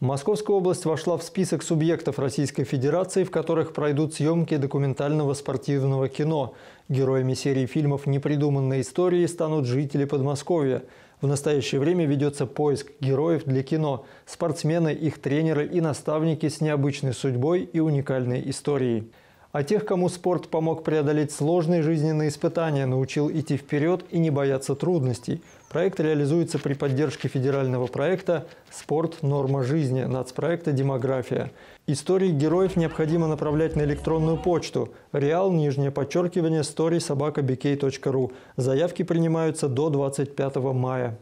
Московская область вошла в список субъектов Российской Федерации, в которых пройдут съемки документального спортивного кино. Героями серии фильмов «Непридуманные истории» станут жители Подмосковья. В настоящее время ведется поиск героев для кино. Спортсмены, их тренеры и наставники с необычной судьбой и уникальной историей. А тех, кому спорт помог преодолеть сложные жизненные испытания, научил идти вперед и не бояться трудностей. Проект реализуется при поддержке федерального проекта «Спорт. Норма жизни» нацпроекта «Демография». Истории героев необходимо направлять на электронную почту реал, нижнее подчеркивание, story, собака, Заявки принимаются до 25 мая.